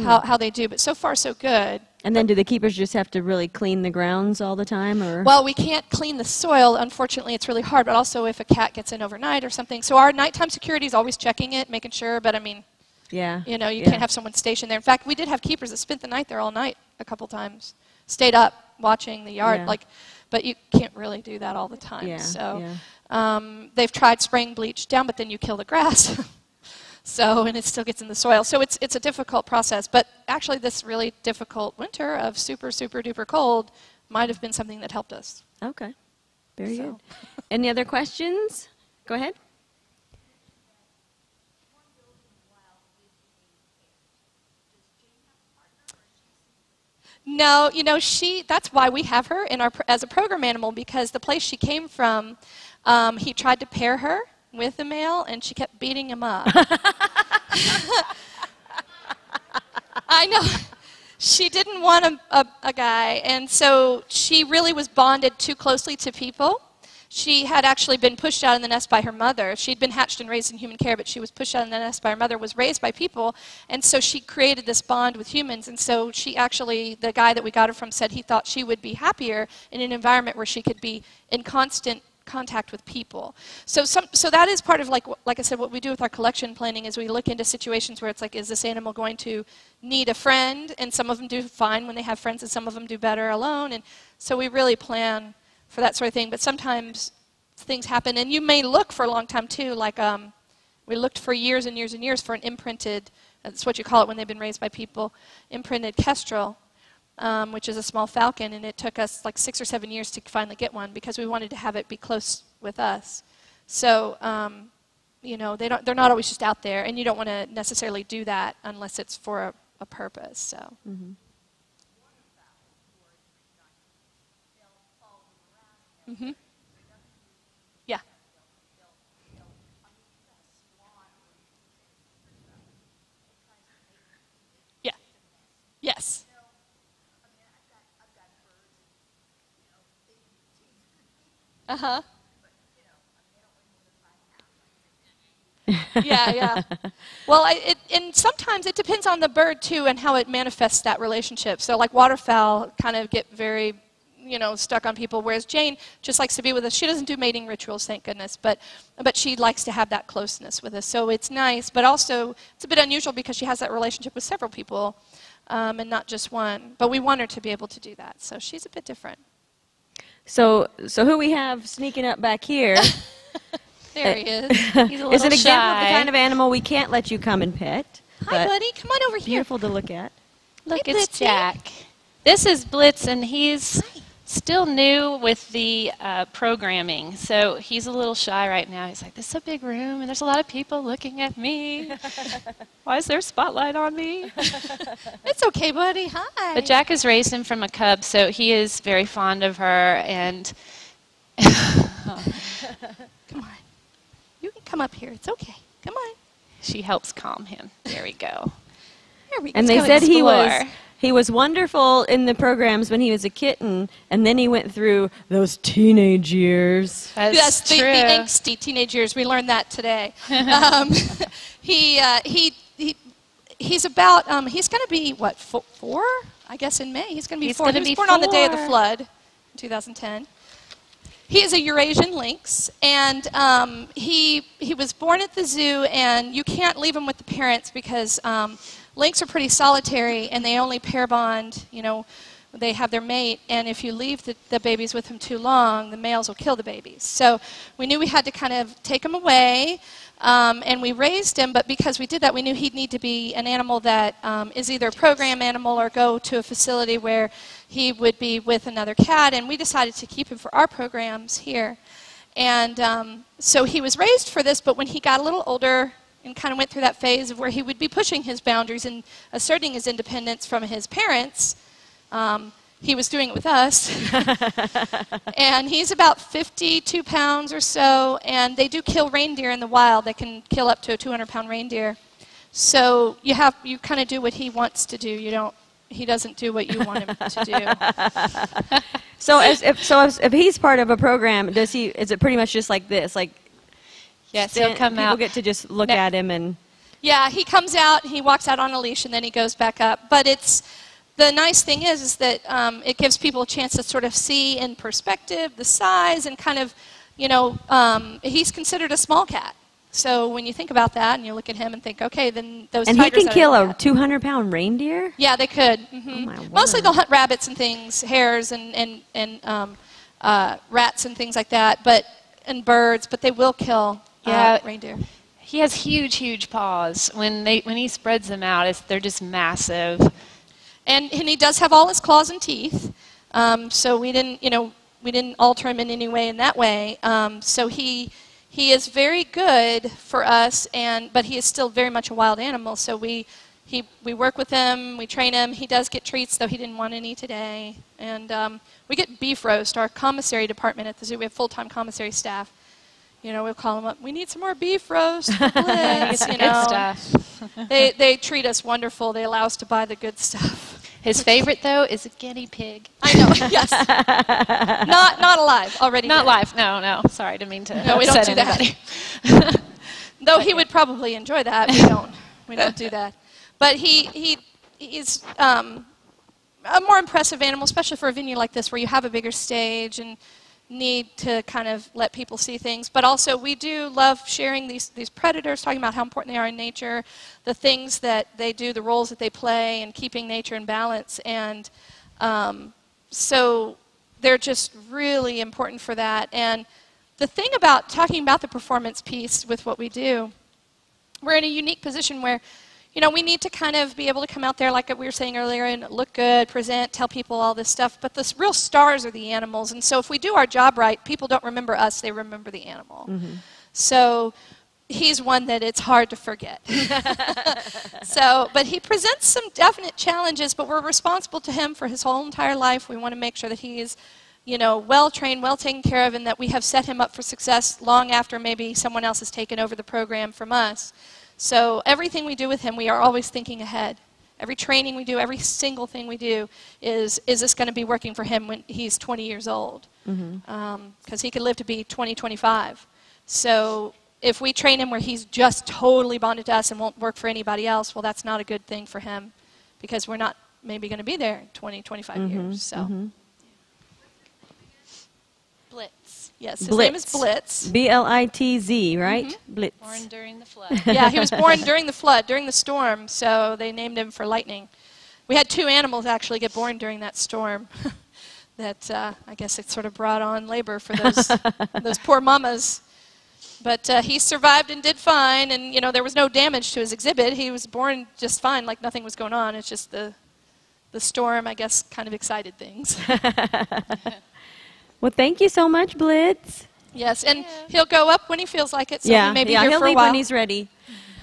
how, how they do. But so far, so good. And then do the keepers just have to really clean the grounds all the time, or? Well, we can't clean the soil. Unfortunately, it's really hard. But also, if a cat gets in overnight or something, so our nighttime security is always checking it, making sure. But I mean, yeah. you know, you yeah. can't have someone stationed there. In fact, we did have keepers that spent the night there all night a couple times, stayed up watching the yard. Yeah. Like, but you can't really do that all the time. Yeah, so yeah. Um, they've tried spraying bleach down, but then you kill the grass. *laughs* so and it still gets in the soil. So it's it's a difficult process. But actually, this really difficult winter of super super duper cold might have been something that helped us. Okay. Very So. good. Any other questions? Go ahead. No, you know, she, that's why we have her in our, as a program animal because the place she came from, um, he tried to pair her with a male and she kept beating him up. *laughs* *laughs* I know. She didn't want a, a, a guy, and so she really was bonded too closely to people. She had actually been pushed out of the nest by her mother. She'd been hatched and raised in human care, but she was pushed out of the nest by her mother, was raised by people, and so she created this bond with humans. And so she actually, the guy that we got her from said he thought she would be happier in an environment where she could be in constant contact with people. So some, so that is part of like like I said, what we do with our collection planning is we look into situations where it's like, is this animal going to need a friend? And some of them do fine when they have friends, and some of them do better alone. And so we really plan for that sort of thing. But sometimes things happen, and you may look for a long time too. Like um, we looked for years and years and years for an imprinted. That's what you call it when they've been raised by people. Imprinted kestrel um, which is a small falcon, and it took us like six or seven years to finally get one because we wanted to have it be close with us. So, um, you know, they don't, they're not always just out there, and you don't want to necessarily do that unless it's for a, a purpose. So, hmm yeah. Yeah. Yes. Uh huh. *laughs* yeah, yeah. Well, I, it, and sometimes it depends on the bird too and how it manifests that relationship. So, like waterfowl, kind of get very, you know, stuck on people, whereas Jane just likes to be with us. She doesn't do mating rituals, thank goodness, but but she likes to have that closeness with us. So it's nice, but also it's a bit unusual because she has that relationship with several people, um, and not just one. But we want her to be able to do that. So she's a bit different. So, so who we have sneaking up back here *laughs* There he is. Uh, he's a *laughs* is little an example of the kind of animal we can't let you come and pet. Hi, buddy. Come on over here. Beautiful to look at. Look, Hey, it's Jack. This is Blitz, and he's still new with the uh, programming. So he's a little shy right now. He's like, this is a big room, and there's a lot of people looking at me. *laughs* Why is there a spotlight on me? *laughs* It's okay, buddy. Hi. But Jack has raised him from a cub, so he is very fond of her, and *laughs* Come on. You can come up here. It's okay. Come on. she helps calm him. There we go. Here we go. And they go said he was explore. He was wonderful in the programs when he was a kitten, and then he went through those teenage years. That's Yes, the, true. the angsty teenage years. We learned that today. *laughs* um, *laughs* he, uh, he, he, he's about, um, he's going to be, what, fo- four? I guess in May. He's going to be He's four. gonna he was be born on the day of the flood in 2010. He is a Eurasian lynx, and um, he, he was born at the zoo, and you can't leave him with the parents because um, lynx are pretty solitary, and they only pair bond, you know, they have their mate, and if you leave the, the babies with them too long, the males will kill the babies. So we knew we had to kind of take him away, um, and we raised him, but because we did that, we knew he'd need to be an animal that um, is either a program animal or go to a facility where he would be with another cat, and we decided to keep him for our programs here. And um, so he was raised for this, but when he got a little older and kind of went through that phase of where he would be pushing his boundaries and asserting his independence from his parents, um, he was doing it with us. *laughs* and he's about 52 pounds or so, and they do kill reindeer in the wild. They can kill up to a 200 pound reindeer. So you have you kind of do what he wants to do. You don't. He doesn't do what you want him to do. *laughs* So, as if so, as, if he's part of a program, does he? Is it pretty much just like this? Like, yes, he'll come people out. get to just look Ne- at him and. Yeah, he comes out, he walks out on a leash, and then he goes back up. But it's the nice thing is, is that um, it gives people a chance to sort of see in perspective the size and kind of, you know, um, he's considered a small cat. So when you think about that and you look at him and think, okay, then those And he can kill a 200 pound reindeer? Yeah, they could. hmm my Mostly they'll hunt rabbits and things, hares and and and um, uh, rats and things like that, but and birds. But they will kill Yeah. uh, reindeer. He has huge, huge paws. When they when he spreads them out, it's, they're just massive. And, and he does have all his claws and teeth. Um, so we didn't, you know, we didn't alter him in any way in that way. Um, so he he is very good for us, and but he is still very much a wild animal. So we he we work with him, we train him. He does get treats, though he didn't want any today. And um, we get beef roast. Our commissary department at the zoo, we have full-time commissary staff. You know, we'll call them up. We need some more beef roast, for *laughs* Blitz," you Good know. stuff. *laughs* They they treat us wonderful. They allow us to buy the good stuff. His favorite though is a guinea pig. I know. yes. *laughs* not not alive. Already. Not dead. live. No, no. Sorry, didn't mean to. No, we don't do that. Though he would probably enjoy that. We don't. We don't do that. But he he he's um, a more impressive animal, especially for a venue like this where you have a bigger stage and need to kind of let people see things. But also, we do love sharing these, these predators, talking about how important they are in nature, the things that they do, the roles that they play, and keeping nature in balance. And um, so they're just really important for that. And the thing about talking about the performance piece with what we do, we're in a unique position where, you know, we need to kind of be able to come out there, like we were saying earlier, and look good, present, tell people all this stuff. But the real stars are the animals. And so if we do our job right, people don't remember us, they remember the animal. Mm-hmm. So he's one that it's hard to forget. *laughs* so, but he presents some definite challenges, but we're responsible to him for his whole entire life. We want to make sure that he is, you know, well trained, well taken care of, and that we have set him up for success long after maybe someone else has taken over the program from us. So everything we do with him, we are always thinking ahead. Every training we do, every single thing we do, is is this going to be working for him when he's 20 years old? Mm-hmm. Um, because he could live to be 20, 25. So if we train him where he's just totally bonded to us and won't work for anybody else, well, that's not a good thing for him because we're not maybe going to be there 20, 25 mm-hmm. years. So. Blitz. Yes, his name is Blitz. Blitz. B L I T Z, right? Mm-hmm. Blitz. Born during the flood. *laughs* yeah, he was born *laughs* during the flood, during the storm, so they named him for lightning. We had two animals actually get born during that storm. *laughs* that uh, I guess it sort of brought on labor for those those poor mamas. But uh, he survived and did fine, and you know there was no damage to his exhibit. He was born just fine, like nothing was going on. It's just the the storm, I guess, kind of excited things. Well, thank you so much, Blitz. yes, and he'll go up when he feels like it. So yeah, he may be yeah, here he'll for a leave while. when he's ready.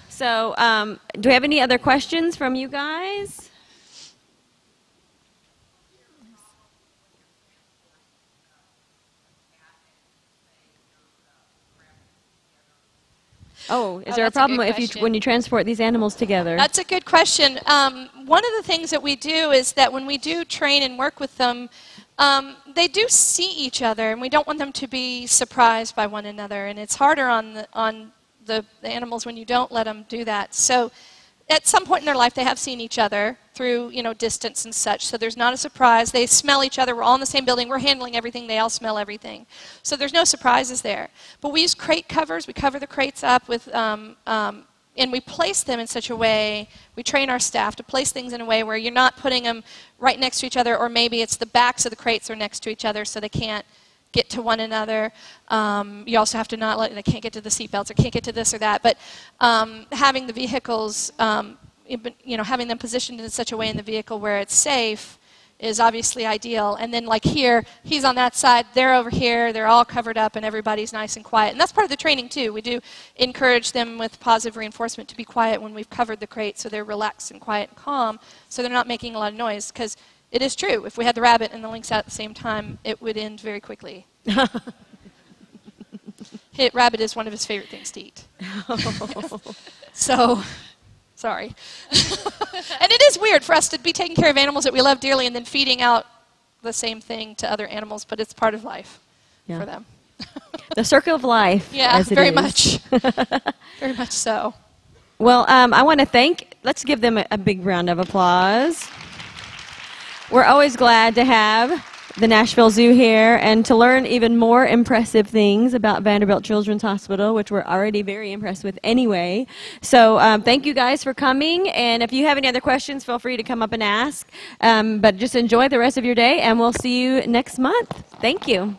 So, um, do we have any other questions from you guys? Oh, is Oh, there a a problem good if you when you transport these animals together? That's a good question. Um, one of the things that we do is that when we do train and work with them, um, they do see each other, and we don't want them to be surprised by one another. And it's harder on the, on the, the animals when you don't let them do that. So, at some point in their life, they have seen each other through you know distance and such. So there's not a surprise. They smell each other. We're all in the same building. We're handling everything. They all smell everything. So there's no surprises there. But we use crate covers. We cover the crates up with um, um, and we place them in such a way, we train our staff to place things in a way where you're not putting them right next to each other, or maybe it's the backs of the crates are next to each other so they can't get to one another. Um, you also have to not let, they can't get to the seatbelts or can't get to this or that. But um, having the vehicles, um, you know, having them positioned in such a way in the vehicle where it's safe is obviously ideal. And then, like here, he's on that side, they're over here, they're all covered up, and everybody's nice and quiet. And that's part of the training, too. We do encourage them with positive reinforcement to be quiet when we've covered the crate so they're relaxed and quiet and calm so they're not making a lot of noise. Because it is true, if we had the rabbit and the lynx out at the same time, it would end very quickly. *laughs* Hit, rabbit is one of his favorite things to eat. *laughs* *laughs* so, sorry. *laughs* and it is weird for us to be taking care of animals that we love dearly and then feeding out the same thing to other animals, but it's part of life Yeah. for them. *laughs* the circle of life. Yeah, very is. much. *laughs* very much so. Well, um, I want to thank, let's give them a, a big round of applause. We're always glad to have the Nashville Zoo here and to learn even more impressive things about Vanderbilt Children's Hospital, which we're already very impressed with anyway. So um, thank you guys for coming. And if you have any other questions, feel free to come up and ask. Um, but just enjoy the rest of your day, and we'll see you next month. Thank you.